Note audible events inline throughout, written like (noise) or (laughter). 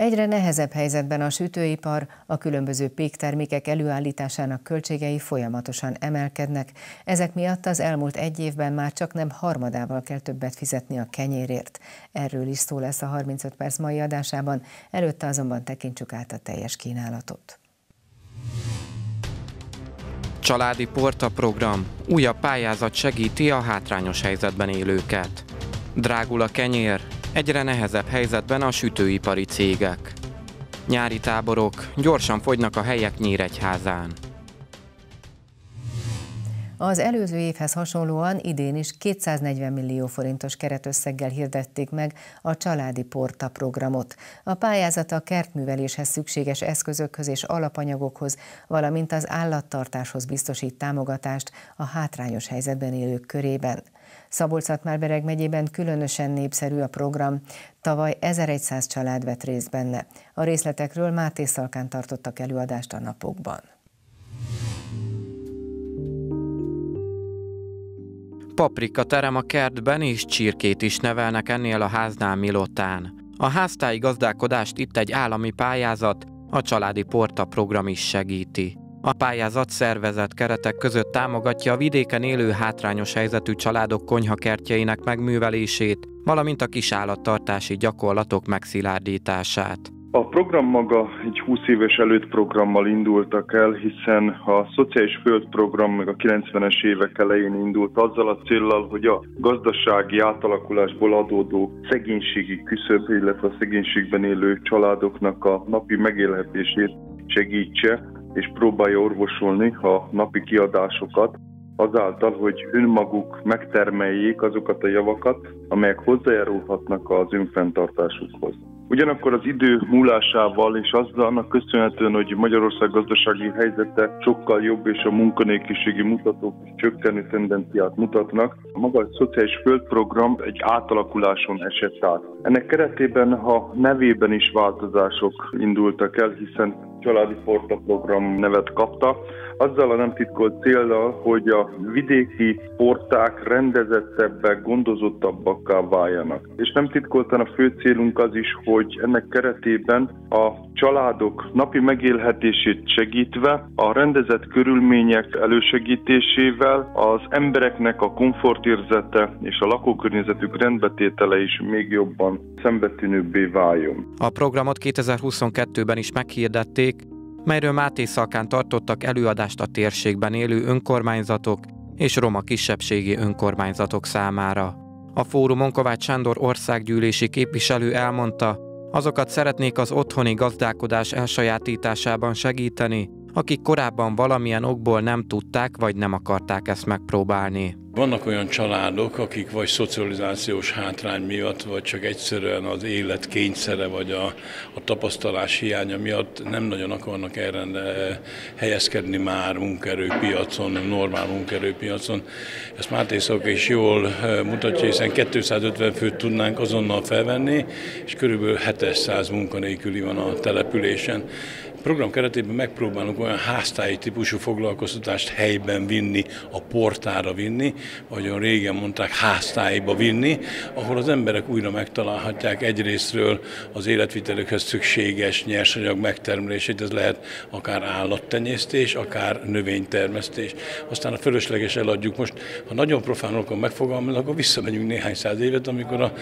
Egyre nehezebb helyzetben a sütőipar, a különböző péktermékek előállításának költségei folyamatosan emelkednek, ezek miatt az elmúlt egy évben már csak nem harmadával kell többet fizetni a kenyérért. Erről is szó lesz a 35 perc mai adásában, előtte azonban tekintsük át a teljes kínálatot. Családi Porta program. Újabb pályázat segíti a hátrányos helyzetben élőket. Drágul a kenyér, Egyre nehezebb helyzetben a sütőipari cégek. Nyári táborok, gyorsan fogynak a helyek Nyíregyházán. Az előző évhez hasonlóan idén is 240 millió forintos keretösszeggel hirdették meg a Családi Porta programot. A pályázat a kertműveléshez szükséges eszközökhöz és alapanyagokhoz, valamint az állattartáshoz biztosít támogatást a hátrányos helyzetben élők körében szabolcs szatmár megyében különösen népszerű a program. Tavaly 1100 család vett részt benne. A részletekről Máté Szalkán tartottak előadást a napokban. Paprika terem a kertben és csirkét is nevelnek ennél a háznál Milotán. A háztáji gazdálkodást itt egy állami pályázat, a Családi Porta program is segíti. A pályázat szervezett keretek között támogatja a vidéken élő hátrányos helyzetű családok konyhakertjeinek megművelését, valamint a kisállattartási gyakorlatok megszilárdítását. A program maga egy 20 éves előtt programmal indultak el, hiszen a Szociális Földprogram meg a 90-es évek elején indult azzal a célral, hogy a gazdasági átalakulásból adódó szegénységi küszöb, illetve a szegénységben élő családoknak a napi megélhetését segítse és próbálja orvosolni a napi kiadásokat azáltal, hogy önmaguk megtermeljék azokat a javakat, amelyek hozzájárulhatnak az önfenntartásukhoz. Ugyanakkor az idő múlásával és azzal annak köszönhetően, hogy Magyarország gazdasági helyzete sokkal jobb és a munkanélküliségi mutatók csökkenő tendenciát mutatnak, a maga a szociális földprogram egy átalakuláson esett át. Ennek keretében a nevében is változások indultak el, hiszen családi porta program nevet kapta, azzal a nem titkolt célral, hogy a vidéki porták rendezettebbek, gondozottabbakká váljanak. És nem titkoltan a fő célunk az is, hogy ennek keretében a családok napi megélhetését segítve, a rendezett körülmények elősegítésével az embereknek a komfortérzete és a lakókörnyezetük rendbetétele is még jobban szembetűnőbbé váljon. A programot 2022-ben is meghirdették, melyről Máté Szalkán tartottak előadást a térségben élő önkormányzatok és roma kisebbségi önkormányzatok számára. A fórumon Kovács Sándor országgyűlési képviselő elmondta, azokat szeretnék az otthoni gazdálkodás elsajátításában segíteni, akik korábban valamilyen okból nem tudták vagy nem akarták ezt megpróbálni. Vannak olyan családok, akik vagy szocializációs hátrány miatt, vagy csak egyszerűen az élet kényszere, vagy a, a tapasztalás hiánya miatt nem nagyon akarnak erre helyezkedni már munkerőpiacon, normál munkerőpiacon. Ezt Máté Szak is jól eh, mutatja, hiszen 250 főt tudnánk azonnal felvenni, és körülbelül 700 munkanélküli van a településen program keretében megpróbálunk olyan háztáji típusú foglalkoztatást helyben vinni, a portára vinni, vagy olyan régen mondták háztáiba vinni, ahol az emberek újra megtalálhatják egyrésztről az életvitelőkhöz szükséges nyersanyag megtermelését, ez lehet akár állattenyésztés, akár növénytermesztés. Aztán a fölösleges eladjuk. Most, ha nagyon profánokon megfogalmazunk, akkor visszamegyünk néhány száz évet, amikor a,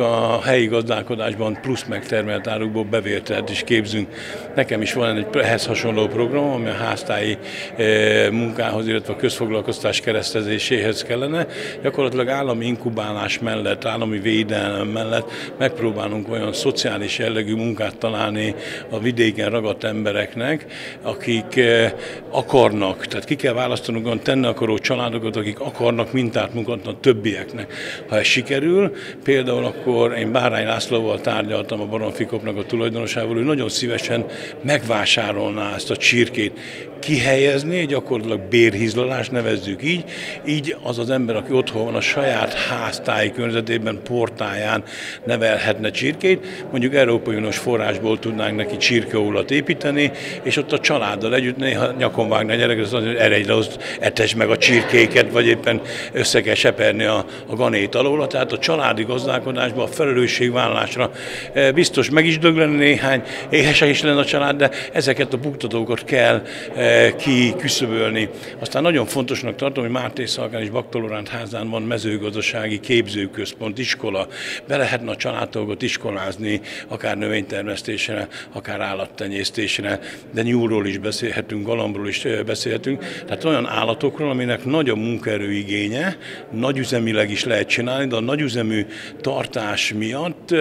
a helyi gazdálkodásban plusz megtermelt árukból bevértelt is képzünk. Nekem is van van egy ehhez hasonló program, ami a háztáji eh, munkához, illetve a közfoglalkoztás keresztezéséhez kellene. Gyakorlatilag állami inkubálás mellett, állami védelem mellett megpróbálunk olyan szociális jellegű munkát találni a vidéken ragadt embereknek, akik eh, akarnak, tehát ki kell választanunk olyan tenni akaró családokat, akik akarnak mintát mutatni a többieknek. Ha ez sikerül, például akkor én Bárány Lászlóval tárgyaltam a Baromfikopnak a tulajdonosával, ő nagyon szívesen megváltozott megvásárolná ezt a csirkét, kihelyezni, gyakorlatilag bérhizlalás nevezzük így, így az az ember, aki otthon van a saját háztáji környezetében, portáján nevelhetne csirkét, mondjuk Európai Uniós forrásból tudnánk neki csirkeólat építeni, és ott a családdal együtt néha nyakon vágni a gyerek, az mondja, hogy eredj le, etes meg a csirkéket, vagy éppen össze kell seperni a, a ganét alól. Tehát a családi gazdálkodásban a felelősségvállalásra eh, biztos meg is dög lenne néhány, éhesek is lenne a család, de ezeket a buktatókat kell eh, kiküszöbölni. Aztán nagyon fontosnak tartom, hogy Máté Szalkán és Baktoloránt házán van mezőgazdasági képzőközpont, iskola. Be lehetne a családtagokat iskolázni, akár növénytermesztésre, akár állattenyésztésre, de nyúlról is beszélhetünk, galambról is beszélhetünk. Tehát olyan állatokról, aminek nagy a munkaerőigénye, nagyüzemileg is lehet csinálni, de a nagyüzemű tartás miatt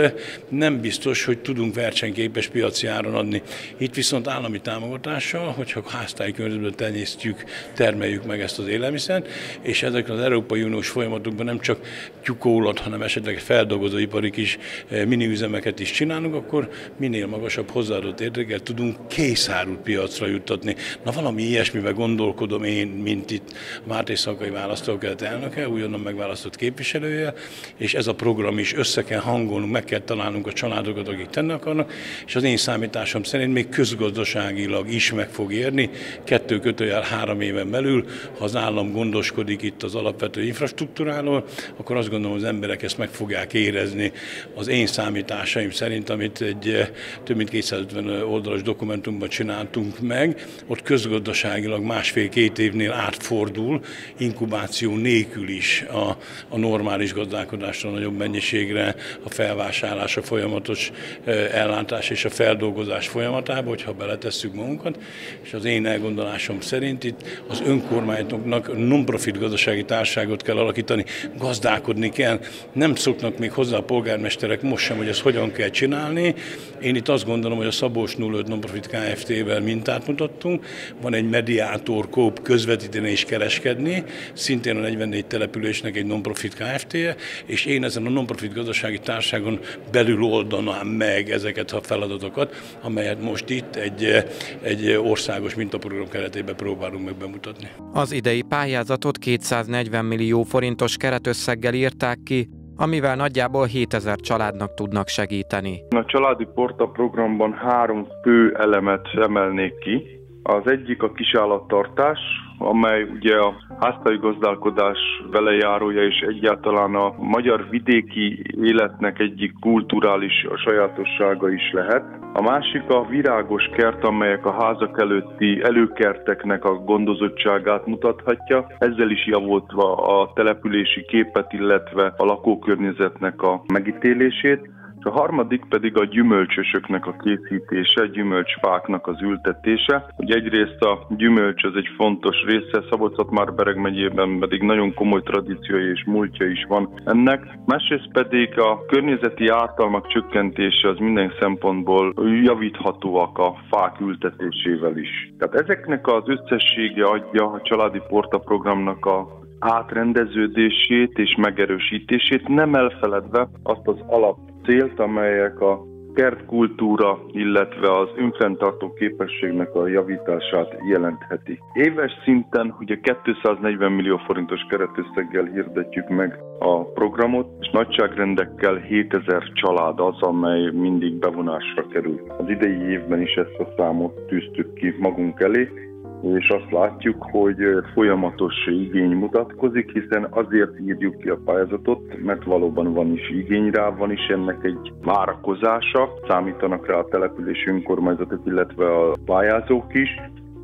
nem biztos, hogy tudunk versenyképes piaci áron adni. Itt viszont állami támogatással, hogyha háztár gazdasági környezetben tenyésztjük, termeljük meg ezt az élelmiszert, és ezek az Európai Uniós folyamatokban nem csak tyukólat, hanem esetleg feldolgozóiparik is, eh, mini üzemeket is csinálunk, akkor minél magasabb hozzáadott értéket tudunk készárút piacra juttatni. Na valami ilyesmivel gondolkodom én, mint itt Máté Szakai választókeret elnöke, újonnan megválasztott képviselője, és ez a program is össze kell hangolnunk, meg kell találnunk a családokat, akik tenni akarnak, és az én számításom szerint még közgazdaságilag is meg fog érni, kettő kötőjel három éven belül, ha az állam gondoskodik itt az alapvető infrastruktúráról, akkor azt gondolom, az emberek ezt meg fogják érezni. Az én számításaim szerint, amit egy eh, több mint 250 oldalas dokumentumban csináltunk meg, ott közgazdaságilag másfél-két évnél átfordul, inkubáció nélkül is a, a normális gazdálkodásra nagyobb mennyiségre, a felvásárlás, a folyamatos eh, ellátás és a feldolgozás folyamatába, hogyha beletesszük magunkat, és az én elgondolásom szerint itt az önkormányoknak non-profit gazdasági társágot kell alakítani, gazdálkodni kell. Nem szoknak még hozzá a polgármesterek most sem, hogy ezt hogyan kell csinálni. Én itt azt gondolom, hogy a Szabós 05 non-profit Kft-vel mintát mutattunk. Van egy mediátor kóp közvetíteni és kereskedni, szintén a 44 településnek egy non-profit Kft-je, és én ezen a non-profit gazdasági társágon belül oldanám meg ezeket a feladatokat, amelyet most itt egy, egy országos mintaprogram program keretében próbálunk meg bemutatni. Az idei pályázatot 240 millió forintos keretösszeggel írták ki, amivel nagyjából 7000 családnak tudnak segíteni. A családi porta programban három fő elemet emelnék ki. Az egyik a kisállattartás, amely ugye a háztai gazdálkodás velejárója és egyáltalán a magyar vidéki életnek egyik kulturális sajátossága is lehet. A másik a virágos kert, amelyek a házak előtti előkerteknek a gondozottságát mutathatja, ezzel is javultva a települési képet, illetve a lakókörnyezetnek a megítélését. A harmadik pedig a gyümölcsösöknek a készítése, gyümölcsfáknak az ültetése. Ugye egyrészt a gyümölcs az egy fontos része, szabolcs már Bereg megyében pedig nagyon komoly tradíciója és múltja is van ennek. Másrészt pedig a környezeti ártalmak csökkentése az minden szempontból javíthatóak a fák ültetésével is. Tehát ezeknek az összessége adja a családi porta programnak a átrendeződését és megerősítését, nem elfeledve azt az alap célt, amelyek a kertkultúra, illetve az önfenntartó képességnek a javítását jelentheti. Éves szinten ugye 240 millió forintos keretösszeggel hirdetjük meg a programot, és nagyságrendekkel 7000 család az, amely mindig bevonásra kerül. Az idei évben is ezt a számot tűztük ki magunk elé, és azt látjuk, hogy folyamatos igény mutatkozik, hiszen azért írjuk ki a pályázatot, mert valóban van is igény rá, van is ennek egy várakozása, számítanak rá a települési önkormányzatok, illetve a pályázók is,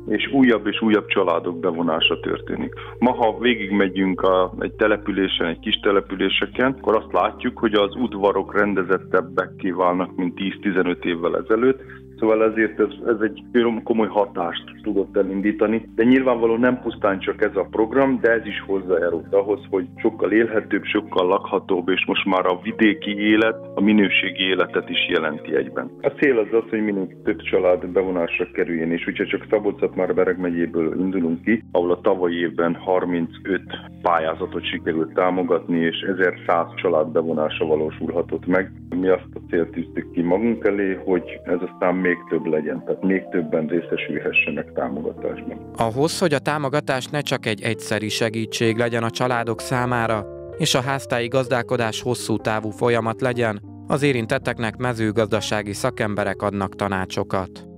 és újabb és újabb családok bevonása történik. Ma, ha végigmegyünk a, egy településen, egy kis településeken, akkor azt látjuk, hogy az udvarok rendezettebbek válnak, mint 10-15 évvel ezelőtt, Szóval ezért ez, ez egy komoly hatást tudott elindítani. De nyilvánvalóan nem pusztán csak ez a program, de ez is hozzájárult ahhoz, hogy sokkal élhetőbb, sokkal lakhatóbb, és most már a vidéki élet, a minőségi életet is jelenti egyben. A cél az az, hogy minél több család bevonásra kerüljön, és hogyha csak szabolcs már Bereg megyéből indulunk ki, ahol a tavalyi évben 35 pályázatot sikerült támogatni, és 1100 család bevonása valósulhatott meg. Mi azt a célt tűztük ki magunk elé, hogy ez aztán még még több legyen, tehát még többen részesülhessenek támogatásban. Ahhoz, hogy a támogatás ne csak egy egyszeri segítség legyen a családok számára, és a háztáji gazdálkodás hosszú távú folyamat legyen, az érintetteknek mezőgazdasági szakemberek adnak tanácsokat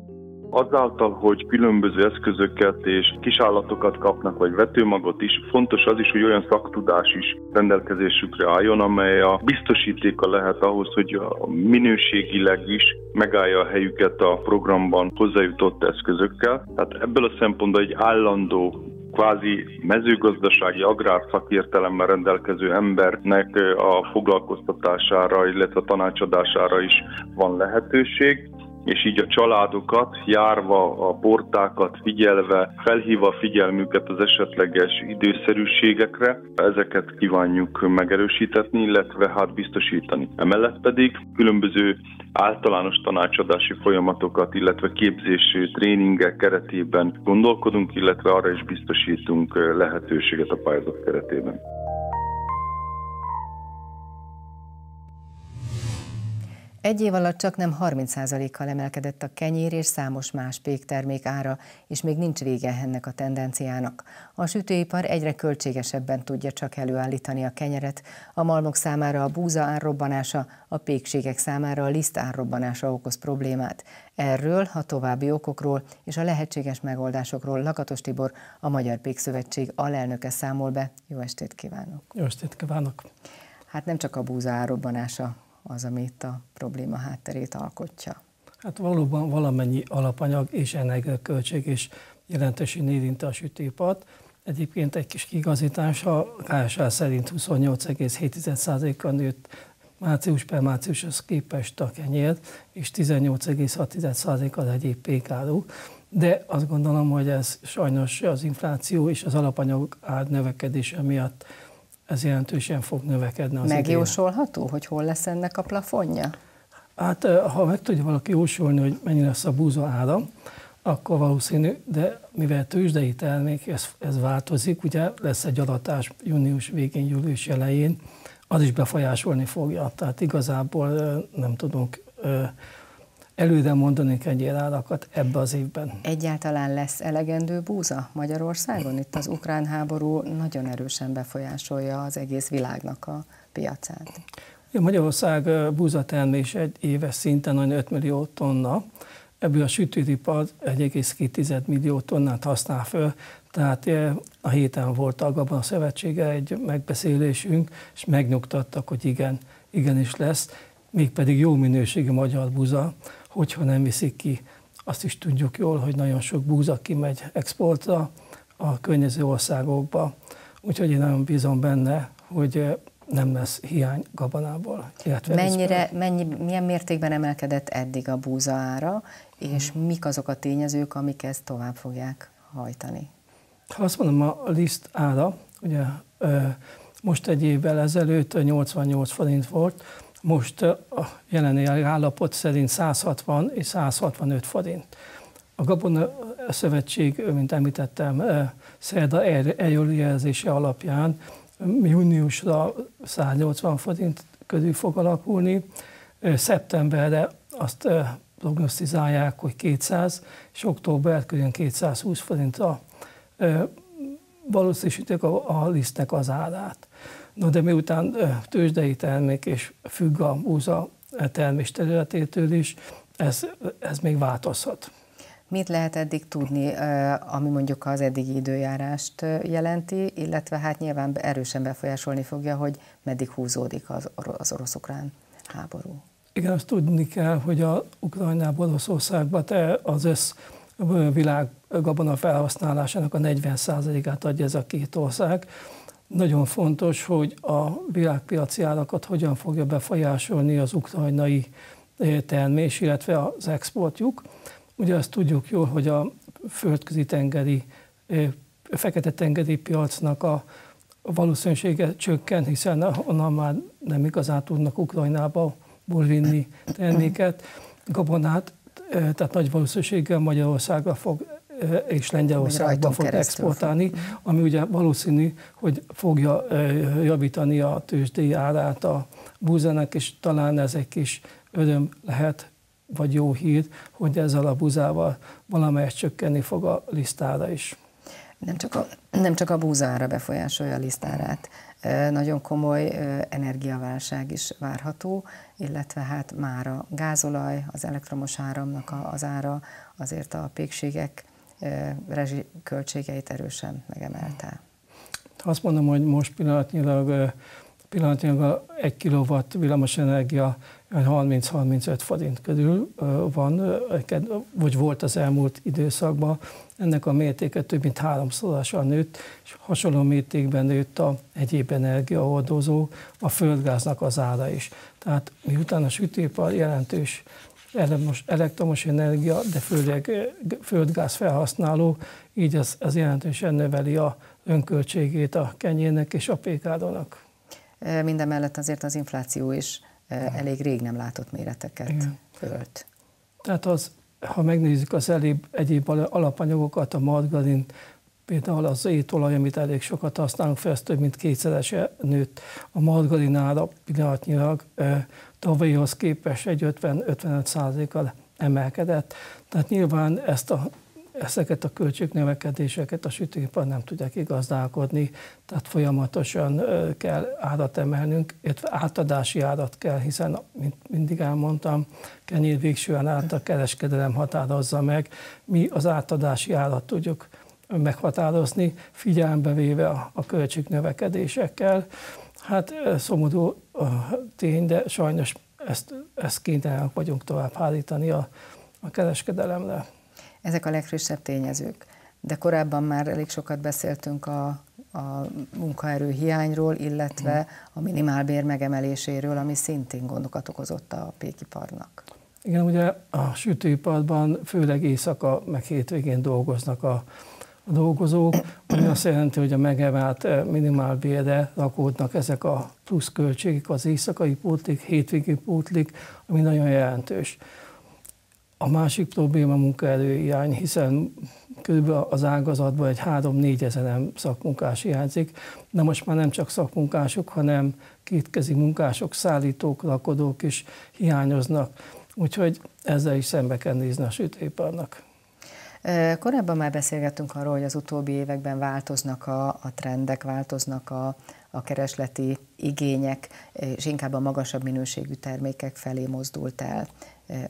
azáltal, hogy különböző eszközöket és kisállatokat kapnak, vagy vetőmagot is, fontos az is, hogy olyan szaktudás is rendelkezésükre álljon, amely a biztosítéka lehet ahhoz, hogy a minőségileg is megállja a helyüket a programban hozzájutott eszközökkel. Tehát ebből a szempontból egy állandó kvázi mezőgazdasági agrárszakértelemmel rendelkező embernek a foglalkoztatására, illetve a tanácsadására is van lehetőség és így a családokat járva, a portákat figyelve, felhívva a figyelmüket az esetleges időszerűségekre, ezeket kívánjuk megerősítetni, illetve hát biztosítani. Emellett pedig különböző általános tanácsadási folyamatokat, illetve képzési tréningek keretében gondolkodunk, illetve arra is biztosítunk lehetőséget a pályázat keretében. Egy év alatt csak nem 30%-kal emelkedett a kenyér és számos más péktermék ára, és még nincs vége ennek a tendenciának. A sütőipar egyre költségesebben tudja csak előállítani a kenyeret, a malmok számára a búza árrobbanása, a pékségek számára a liszt árrobbanása okoz problémát. Erről, a további okokról és a lehetséges megoldásokról Lakatos Tibor, a Magyar Pékszövetség alelnöke számol be. Jó estét kívánok! Jó estét kívánok! Hát nem csak a búza árrobbanása az, ami itt a probléma hátterét alkotja. Hát valóban valamennyi alapanyag és energiaköltség is jelentősen érinti a sütőipart. Egyébként egy kis kigazítás, a KSH szerint 28,7%-kal nőtt március per márciushoz képest a kenyér, és 18,6% az egyéb pékáru. De azt gondolom, hogy ez sajnos az infláció és az alapanyag ár növekedése miatt ez jelentősen fog növekedni az Megjósolható, idén. hogy hol lesz ennek a plafonja? Hát ha meg tudja valaki jósolni, hogy mennyi lesz a búza ára, akkor valószínű, de mivel tőzsdei termék, ez, ez változik, ugye lesz egy adatás június végén, július elején, az is befolyásolni fogja. Tehát igazából nem tudunk előre mondani kenyérárakat ebbe az évben. Egyáltalán lesz elegendő búza Magyarországon? Itt az ukrán háború nagyon erősen befolyásolja az egész világnak a piacát. Magyarország búzatermés egy éves szinten olyan 5 millió tonna, ebből a sütőipar 1,2 millió tonnát használ föl, tehát a héten volt a Gabon Szövetsége egy megbeszélésünk, és megnyugtattak, hogy igen, igenis lesz, mégpedig jó minőségű magyar buza, hogyha nem viszik ki. Azt is tudjuk jól, hogy nagyon sok búza kimegy exportra a környező országokba, úgyhogy én nagyon bízom benne, hogy nem lesz hiány gabonából. Mennyire, mennyi, milyen mértékben emelkedett eddig a búza ára, és hmm. mik azok a tényezők, amik ezt tovább fogják hajtani? Ha azt mondom, a liszt ára, ugye most egy évvel ezelőtt 88 forint volt, most a jelenlegi állapot szerint 160 és 165 forint. A Gabona Szövetség, mint említettem, szerda előjelzése alapján júniusra 180 forint körül fog alakulni, szeptemberre azt prognosztizálják, hogy 200, és október körül 220 forintra valószínűsítik a, a lisztnek az árát. No de miután tőzsdei termék és függ a búza termés területétől is, ez, ez még változhat. Mit lehet eddig tudni, ami mondjuk az eddigi időjárást jelenti, illetve hát nyilván erősen befolyásolni fogja, hogy meddig húzódik az, az orosz-ukrán háború? Igen, azt tudni kell, hogy a Ukrajnából Oroszországban te az össz világ gabona felhasználásának a 40%-át adja ez a két ország. Nagyon fontos, hogy a világpiaci árakat hogyan fogja befolyásolni az ukrajnai termés, illetve az exportjuk. Ugye azt tudjuk jól, hogy a földközi tengeri, eh, fekete-tengeri piacnak a valószínűsége csökken, hiszen onnan már nem igazán tudnak Ukrajnába vinni terméket, gabonát, eh, tehát nagy valószínűséggel Magyarországra fog és Lengyelországba fog exportálni, fog. ami ugye valószínű, hogy fogja javítani a tőzsdei árát a búzának, és talán ez egy kis öröm lehet vagy jó hír, hogy ezzel a buzával valamelyest csökkenni fog a lisztára is. Nem csak a, nem csak a búzára befolyásolja a lisztárát, nagyon komoly energiaválság is várható, illetve hát már a gázolaj, az elektromos áramnak az ára azért a pékségek rezsiköltségeit erősen megemelte. Azt mondom, hogy most pillanatnyilag, pillanatnyilag egy kilowatt villamosenergia 30-35 forint körül van, vagy volt az elmúlt időszakban. Ennek a mértéke több mint háromszorosan nőtt, és hasonló mértékben nőtt a egyéb energiaordozó, a földgáznak az ára is. Tehát miután a sütőipar jelentős elektromos energia, de főleg földgáz felhasználó, így ez, ez jelentősen növeli a önköltségét a kenyérnek és a pékádónak. Minden mellett azért az infláció is elég rég nem látott méreteket Igen. ölt. Tehát az, ha megnézzük az elébb, egyéb alapanyagokat, a margarin, például az étolaj, amit elég sokat használunk fel, ez több mint kétszerese nőtt. A margarin ára pillanatnyilag tavalyihoz képest egy 50-55 százalékkal emelkedett. Tehát nyilván ezt a ezeket a költségnövekedéseket a sütőipar nem tudják igazdálkodni, tehát folyamatosan kell árat emelnünk, illetve átadási árat kell, hiszen, mint mindig elmondtam, kenyér végsően át a kereskedelem határozza meg, mi az átadási árat tudjuk meghatározni, figyelembe véve a, a költségnövekedésekkel. Hát szomorú tény, de sajnos ezt, ezt kénytelenek vagyunk tovább hárítani a, a kereskedelemre. Ezek a legfrissebb tényezők. De korábban már elég sokat beszéltünk a, a munkaerő hiányról, illetve a minimálbér megemeléséről, ami szintén gondokat okozott a pékiparnak. Igen, ugye a sütőiparban főleg éjszaka, meg hétvégén dolgoznak a, a dolgozók, ami azt jelenti, hogy a megemelt eh, minimálbérre rakódnak ezek a pluszköltségek, az éjszakai pótlik, hétvégi pótlik, ami nagyon jelentős. A másik probléma munkaerőhiány, hiszen körülbelül az ágazatban egy 3-4 ezer szakmunkás hiányzik, de most már nem csak szakmunkások, hanem kétkezi munkások, szállítók, lakodók is hiányoznak. Úgyhogy ezzel is szembe kell nézni a sütőiparnak. Korábban már beszélgettünk arról, hogy az utóbbi években változnak a, a trendek, változnak a, a keresleti igények, és inkább a magasabb minőségű termékek felé mozdult el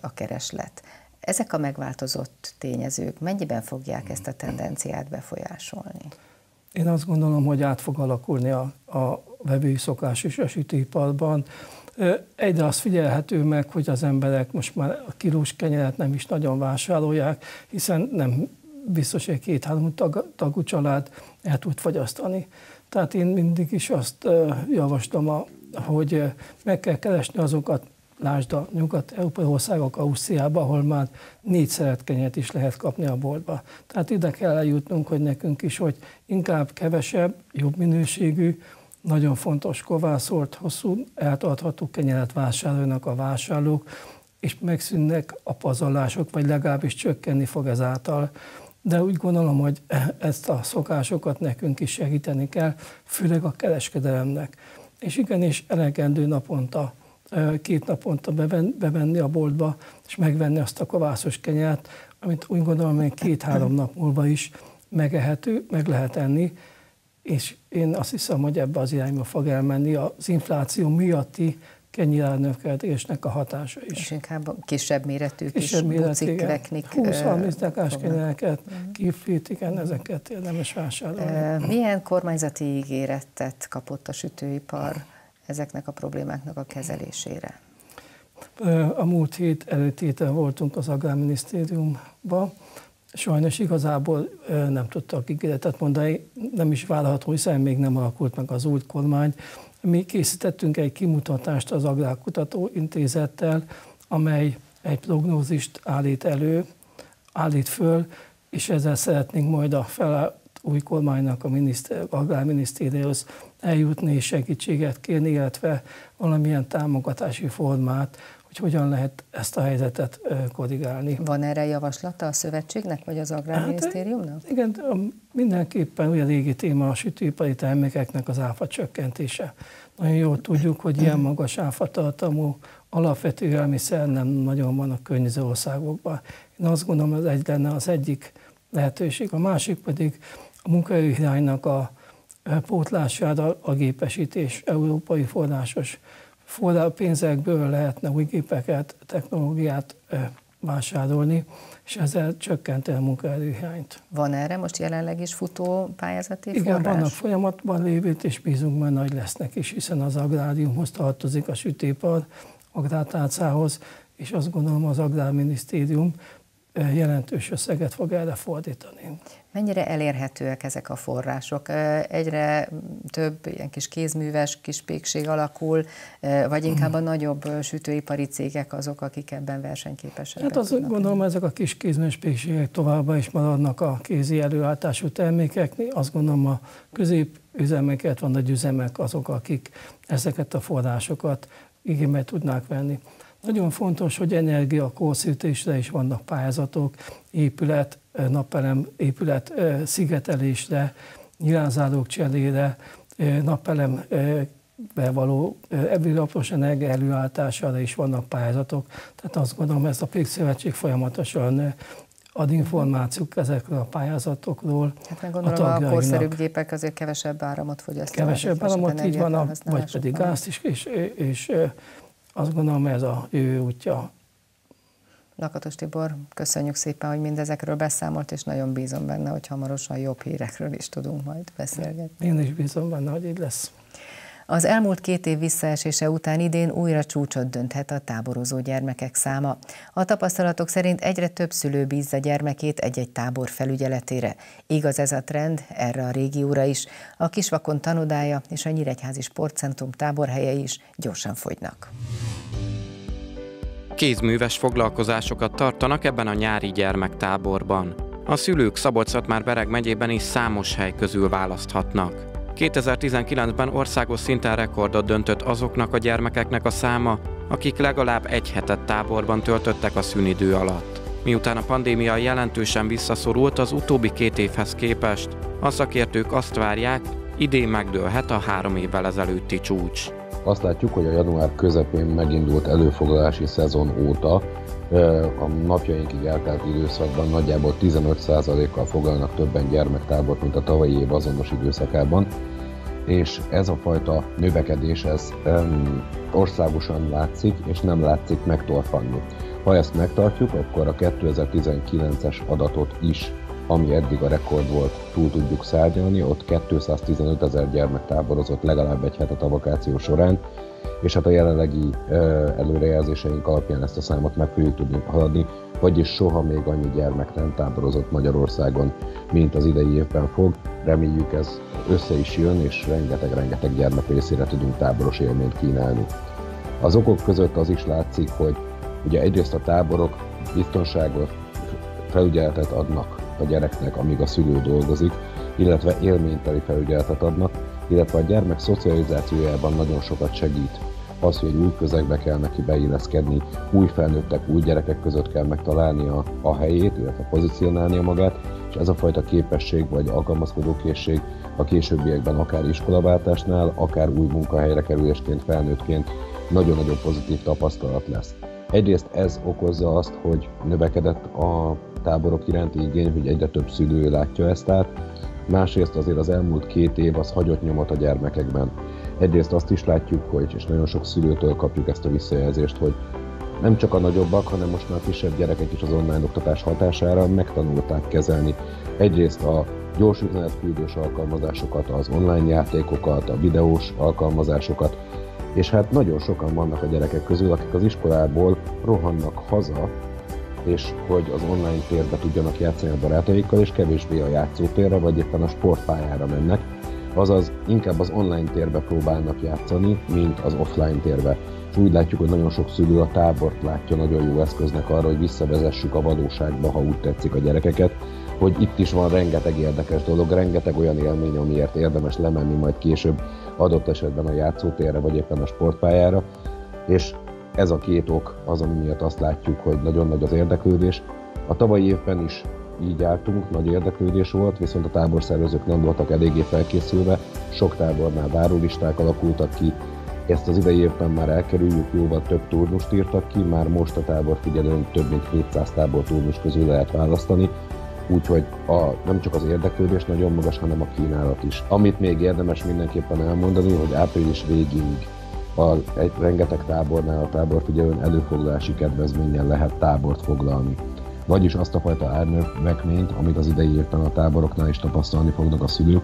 a kereslet. Ezek a megváltozott tényezők mennyiben fogják ezt a tendenciát befolyásolni? Én azt gondolom, hogy át fog alakulni a, a vevői szokás is a sütőiparban. Egyre azt figyelhető meg, hogy az emberek most már a kilós kenyeret nem is nagyon vásárolják, hiszen nem biztos, hogy két-három tag, tagú család el tud fogyasztani. Tehát én mindig is azt javaslom, hogy meg kell keresni azokat Lásd a nyugat-európai országok, Ausztriába, ahol már négy szeretkenyet is lehet kapni a boltba. Tehát ide kell eljutnunk, hogy nekünk is, hogy inkább kevesebb, jobb minőségű, nagyon fontos kovászolt, hosszú, eltartható kenyeret vásárolnak a vásárlók, és megszűnnek a pazarlások, vagy legalábbis csökkenni fog ezáltal. De úgy gondolom, hogy ezt a szokásokat nekünk is segíteni kell, főleg a kereskedelemnek. És igenis elegendő naponta két naponta bevenni a boltba, és megvenni azt a kovászos kenyert, amit úgy gondolom, hogy két-három nap múlva is megehető, meg lehet enni, és én azt hiszem, hogy ebbe az irányba fog elmenni az infláció miatti kenyérnövekedésnek a hatása is. És inkább kisebb méretű kisebb kis bucikveknik. 20-30 dekás kenyereket, kiflit, igen, ezeket érdemes vásárolni. Milyen kormányzati ígéretet kapott a sütőipar ezeknek a problémáknak a kezelésére? A múlt hét előtt héten voltunk az Agrárminisztériumban, sajnos igazából nem tudtak ígéretet mondani, nem is vállalható, hiszen még nem alakult meg az új kormány. Mi készítettünk egy kimutatást az Agrárkutató Intézettel, amely egy prognózist állít elő, állít föl, és ezzel szeretnénk majd a fel, új kormánynak a miniszter, agrárminisztériumhoz eljutni és segítséget kérni, illetve valamilyen támogatási formát, hogy hogyan lehet ezt a helyzetet korrigálni. Van erre javaslata a szövetségnek, vagy az Agrárminisztériumnak? Hát, igen, mindenképpen ugye régi téma a sütőipari termékeknek az áfa csökkentése. Nagyon jól tudjuk, hogy ilyen magas áfatartalmú alapvető élelmiszer nem nagyon van a környező országokban. Én azt gondolom, ez egy lenne az egyik lehetőség. A másik pedig a munkaerőhiánynak a pótlására a gépesítés, európai forrásos forrás pénzekből lehetne új gépeket, technológiát vásárolni, és ezzel csökkenti a munkaerőhiányt. Van erre most jelenleg is futó pályázati Igen, forrás? vannak folyamatban lévőt, és bízunk benne, hogy lesznek is, hiszen az agráriumhoz tartozik a sütépar, agrártárcához, és azt gondolom az Agrárminisztérium jelentős összeget fog erre fordítani. Mennyire elérhetőek ezek a források? Egyre több ilyen kis kézműves, kis pékség alakul, vagy inkább a nagyobb sütőipari cégek azok, akik ebben versenyképesek? Hát azt gondolom, ezek a kis kézműves pékségek továbbá is maradnak a kézi előállítású termékek. Azt gondolom a középüzemeket, van nagy üzemek azok, akik ezeket a forrásokat igénybe tudnák venni. Nagyon fontos, hogy energia korszítésre is vannak pályázatok, épület, napelem, épület szigetelésre, nyilázálók cserére, napelem bevaló villamos energia előállítására is vannak pályázatok. Tehát azt gondolom, ezt a PÉK Szövetség folyamatosan ad információk ezekről a pályázatokról. Hát meg gondolom a, a korszerűbb gépek azért kevesebb áramot fogyasztanak. Kevesebb áramot, így van, vagy pedig gázt is, és, és, és azt gondolom ez a jövő útja. Lakatos Tibor, köszönjük szépen, hogy mindezekről beszámolt, és nagyon bízom benne, hogy hamarosan jobb hírekről is tudunk majd beszélgetni. Én is bízom benne, hogy így lesz. Az elmúlt két év visszaesése után idén újra csúcsot dönthet a táborozó gyermekek száma. A tapasztalatok szerint egyre több szülő bízza gyermekét egy-egy tábor felügyeletére. Igaz ez a trend erre a régióra is. A Kisvakon tanodája és a Nyíregyházi Sportcentrum táborhelyei is gyorsan fogynak. Kézműves foglalkozásokat tartanak ebben a nyári gyermektáborban. A szülők szabolcs már Bereg megyében is számos hely közül választhatnak. 2019-ben országos szinten rekordot döntött azoknak a gyermekeknek a száma, akik legalább egy hetet táborban töltöttek a szünidő alatt. Miután a pandémia jelentősen visszaszorult az utóbbi két évhez képest, a szakértők azt várják, idén megdőlhet a három évvel ezelőtti csúcs. Azt látjuk, hogy a január közepén megindult előfoglalási szezon óta a napjainkig eltelt időszakban nagyjából 15%-kal foglalnak többen gyermektábort, mint a tavalyi év azonos időszakában, és ez a fajta növekedés ez um, országosan látszik, és nem látszik megtorpanni. Ha ezt megtartjuk, akkor a 2019-es adatot is, ami eddig a rekord volt, túl tudjuk szárnyalni, ott 215 ezer gyermek táborozott legalább egy hetet a vakáció során, és hát a jelenlegi előrejelzéseink alapján ezt a számot meg fogjuk tudni haladni, vagyis soha még annyi gyermek nem táborozott Magyarországon, mint az idei évben fog. Reméljük ez össze is jön, és rengeteg-rengeteg gyermek részére tudunk táboros élményt kínálni. Az okok között az is látszik, hogy ugye egyrészt a táborok biztonságot, felügyeletet adnak a gyereknek, amíg a szülő dolgozik, illetve élményteli felügyeletet adnak, illetve a gyermek szocializációjában nagyon sokat segít az, hogy egy új közegbe kell neki beilleszkedni, új felnőttek, új gyerekek között kell megtalálni a, a helyét, illetve pozícionálnia magát, és ez a fajta képesség vagy alkalmazkodó készség a későbbiekben akár iskolaváltásnál, akár új munkahelyre kerülésként, felnőttként nagyon-nagyon pozitív tapasztalat lesz. Egyrészt ez okozza azt, hogy növekedett a táborok iránti igény, hogy egyre több szülő látja ezt át, másrészt azért az elmúlt két év az hagyott nyomot a gyermekekben. Egyrészt azt is látjuk, hogy, és nagyon sok szülőtől kapjuk ezt a visszajelzést, hogy nem csak a nagyobbak, hanem most már a kisebb gyerekek is az online oktatás hatására megtanulták kezelni egyrészt a gyors üzenetküldős alkalmazásokat, az online játékokat, a videós alkalmazásokat, és hát nagyon sokan vannak a gyerekek közül, akik az iskolából rohannak haza, és hogy az online térbe tudjanak játszani a barátaikkal, és kevésbé a játszótérre, vagy éppen a sportpályára mennek, azaz inkább az online térbe próbálnak játszani, mint az offline térbe. És úgy látjuk, hogy nagyon sok szülő a tábort látja nagyon jó eszköznek arra, hogy visszavezessük a valóságba, ha úgy tetszik a gyerekeket, hogy itt is van rengeteg érdekes dolog, rengeteg olyan élmény, amiért érdemes lemenni majd később adott esetben a játszótérre, vagy éppen a sportpályára, és Ez a két ok az, ami miatt azt látjuk, hogy nagyon nagy az érdeklődés. A tavalyi évben is így álltunk, nagy érdeklődés volt, viszont a táborszervezők nem voltak eléggé felkészülve, sok tábornál várólisták alakultak ki, ezt az idei évben már elkerüljük, jóval több turnust írtak ki, már most a táborfigyelőn több mint 700 tábor turnus közül lehet választani, úgyhogy a, nem csak az érdeklődés nagyon magas, hanem a kínálat is. Amit még érdemes mindenképpen elmondani, hogy április végig a, egy rengeteg tábornál a táborfigyelőn előfoglalási kedvezménnyel lehet tábort foglalni. Vagyis azt a fajta árnövekményt, amit az idei évben a táboroknál is tapasztalni fognak a szülők,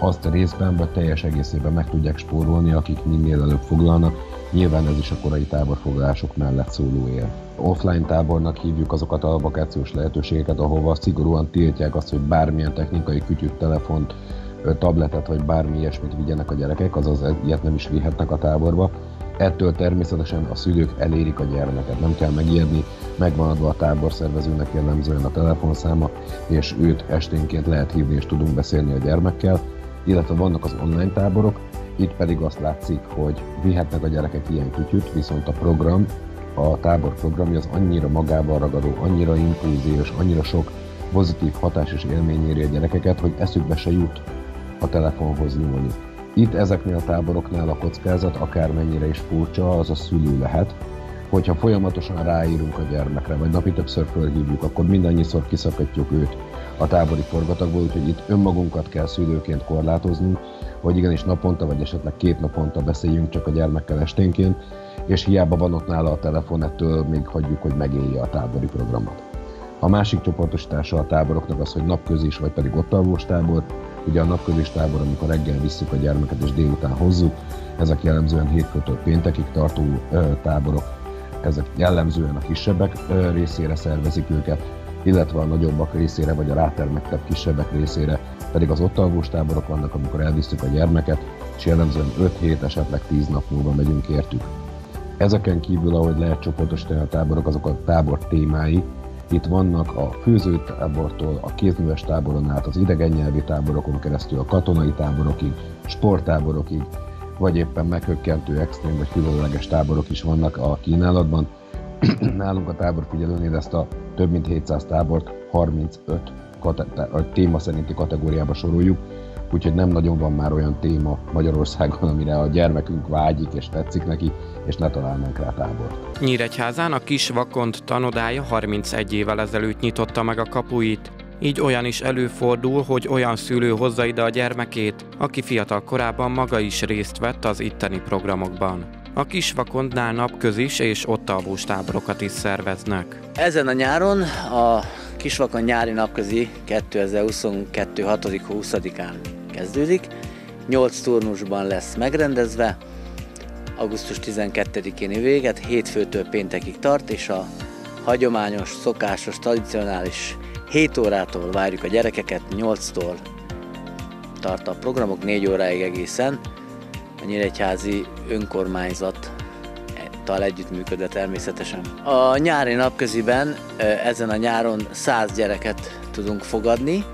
azt a részben vagy teljes egészében meg tudják spórolni, akik minél előbb foglalnak. Nyilván ez is a korai táborfoglalások mellett szóló él. Offline tábornak hívjuk azokat a vakációs lehetőségeket, ahova szigorúan tiltják azt, hogy bármilyen technikai kütyűt, telefont, tabletet vagy bármi ilyesmit vigyenek a gyerekek, azaz ilyet nem is vihetnek a táborba. Ettől természetesen a szülők elérik a gyermeket, nem kell megijedni, megvan adva a táborszervezőnek jellemzően a telefonszáma, és őt esténként lehet hívni és tudunk beszélni a gyermekkel, illetve vannak az online táborok, itt pedig azt látszik, hogy vihetnek a gyerekek ilyen kütyüt, viszont a program, a tábor programja az annyira magával ragadó, annyira impulzív annyira sok pozitív hatás és élmény éri a gyerekeket, hogy eszükbe se jut a telefonhoz nyúlni. Itt ezeknél a táboroknál a kockázat akármennyire is furcsa, az a szülő lehet, hogyha folyamatosan ráírunk a gyermekre, vagy napi többször fölhívjuk, akkor mindannyiszor kiszakítjuk őt a tábori forgatagból, úgyhogy itt önmagunkat kell szülőként korlátoznunk, hogy igenis naponta, vagy esetleg két naponta beszéljünk csak a gyermekkel esténként, és hiába van ott nála a telefon, ettől még hagyjuk, hogy megélje a tábori programot. A másik csoportosítása a táboroknak az, hogy napközis vagy pedig ott tábor. Ugye a napközis tábor, amikor reggel visszük a gyermeket és délután hozzuk, ezek jellemzően hétfőtől péntekig tartó táborok, ezek jellemzően a kisebbek részére szervezik őket, illetve a nagyobbak részére, vagy a rátermettebb kisebbek részére pedig az ott alvós táborok vannak, amikor elvisztük a gyermeket, és jellemzően 5 hét, esetleg 10 nap múlva megyünk értük. Ezeken kívül, ahogy lehet csoportosítani a táborok, azok a tábor témái, itt vannak a főzőtábortól, a kézműves táboron át, az idegen nyelvi táborokon keresztül, a katonai táborokig, sporttáborokig, vagy éppen meghökkentő, extrém vagy különleges táborok is vannak a kínálatban. (clears throat) Nálunk a táborfigyelőnél ezt a több mint 700 tábort 35 a téma szerinti kategóriába soroljuk, úgyhogy nem nagyon van már olyan téma Magyarországon, amire a gyermekünk vágyik és tetszik neki, és ne találnánk rá tábort. Nyíregyházán a kis vakont tanodája 31 évvel ezelőtt nyitotta meg a kapuit, így olyan is előfordul, hogy olyan szülő hozza ide a gyermekét, aki fiatal korában maga is részt vett az itteni programokban. A Kisvakondnál napközis és ott alvós táborokat is szerveznek. Ezen a nyáron a Kisvakon nyári napközi 2022. 6. 20-án kezdődik. 8 turnusban lesz megrendezve, augusztus 12-én véget, hétfőtől péntekig tart, és a hagyományos, szokásos, tradicionális 7 órától várjuk a gyerekeket, 8-tól tart a programok, 4 óráig egészen. A Nyíregyházi önkormányzat tal együttműködve természetesen. A nyári napköziben ezen a nyáron 100 gyereket tudunk fogadni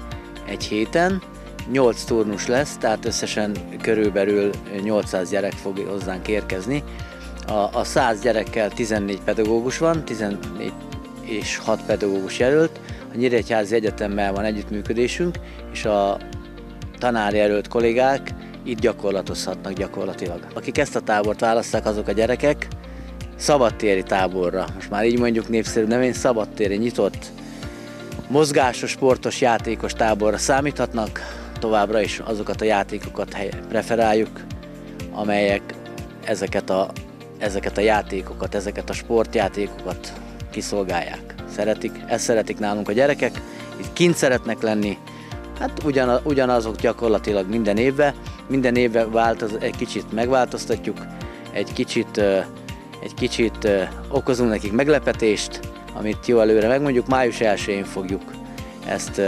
egy héten, 8 turnus lesz, tehát összesen körülbelül 800 gyerek fog hozzánk érkezni. A, a 100 gyerekkel 14 pedagógus van, 14 és 6 pedagógus jelölt. A Nyíregyházi Egyetemmel van együttműködésünk, és a tanárjelölt kollégák itt gyakorlatozhatnak gyakorlatilag. Akik ezt a tábort választák, azok a gyerekek, szabadtéri táborra, most már így mondjuk népszerű nevén szabadtéri nyitott, mozgásos, sportos, játékos táborra számíthatnak, továbbra is azokat a játékokat preferáljuk, amelyek ezeket a, ezeket a játékokat, ezeket a sportjátékokat kiszolgálják. Szeretik, ezt szeretik nálunk a gyerekek, itt kint szeretnek lenni, hát ugyan, ugyanazok gyakorlatilag minden évben, minden évben változ, egy kicsit megváltoztatjuk, egy kicsit egy kicsit okozunk nekik meglepetést, amit jó előre megmondjuk, május 1-én fogjuk ezt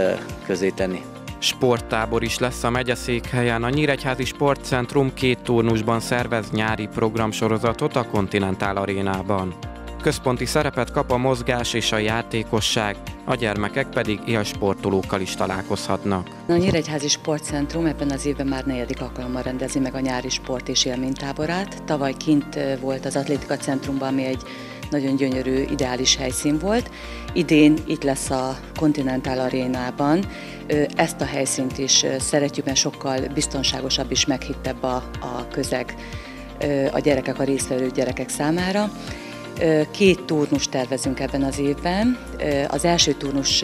közé tenni. Sporttábor is lesz a megyeszékhelyen. A Nyíregyházi Sportcentrum két turnusban szervez nyári programsorozatot a Continental Arénában. Központi szerepet kap a mozgás és a játékosság, a gyermekek pedig élsportolókkal is találkozhatnak. A Nyíregyházi Sportcentrum ebben az évben már negyedik alkalommal rendezi meg a nyári sport és élménytáborát. Tavaly kint volt az Atlétika Centrumban, ami egy nagyon gyönyörű, ideális helyszín volt. Idén itt lesz a Continental Arénában. Ezt a helyszínt is szeretjük, mert sokkal biztonságosabb és meghittebb a, a közeg a gyerekek, a résztvevő gyerekek számára. Két turnus tervezünk ebben az évben. Az első turnus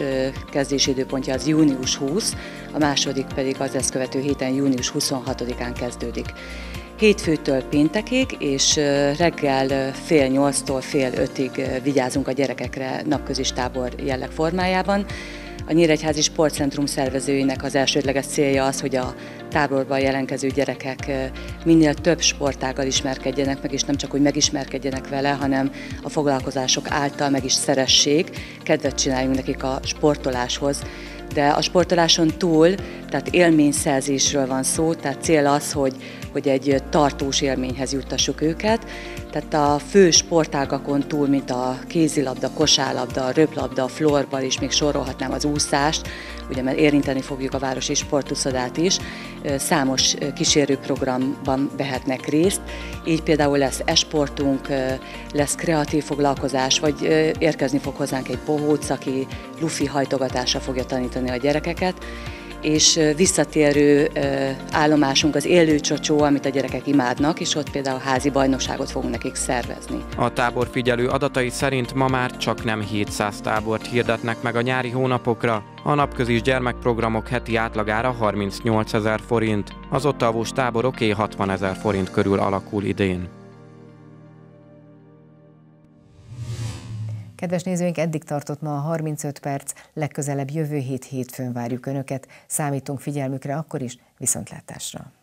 kezdési időpontja az június 20, a második pedig az ezt követő héten június 26-án kezdődik. Hétfőtől péntekig, és reggel fél nyolctól fél ötig vigyázunk a gyerekekre napközis tábor jelleg formájában. A Nyíregyházi Sportcentrum szervezőinek az elsődleges célja az, hogy a táborban jelenkező gyerekek minél több sportággal ismerkedjenek meg, és nem csak, hogy megismerkedjenek vele, hanem a foglalkozások által meg is szeressék, kedvet csináljunk nekik a sportoláshoz. De a sportoláson túl, tehát élményszerzésről van szó, tehát cél az, hogy, hogy egy tartós élményhez juttassuk őket. Tehát a fő sportágakon túl, mint a kézilabda, kosárlabda, röplabda, florbal is, még sorolhatnám az úszást, ugye mert érinteni fogjuk a városi sportuszodát is, számos kísérőprogramban vehetnek részt, így például lesz esportunk, lesz kreatív foglalkozás, vagy érkezni fog hozzánk egy bohóc, aki lufi hajtogatásra fogja tanítani a gyerekeket, és visszatérő állomásunk az élő csocsó, amit a gyerekek imádnak, és ott például házi bajnokságot fogunk nekik szervezni. A tábor figyelő adatai szerint ma már csak nem 700 tábort hirdetnek meg a nyári hónapokra, a napközis gyermekprogramok heti átlagára 38 ezer forint, az ott táboroké 60 ezer forint körül alakul idén. Kedves nézőink, eddig tartott ma a 35 perc, legközelebb jövő hét hétfőn várjuk Önöket, számítunk figyelmükre akkor is, viszontlátásra!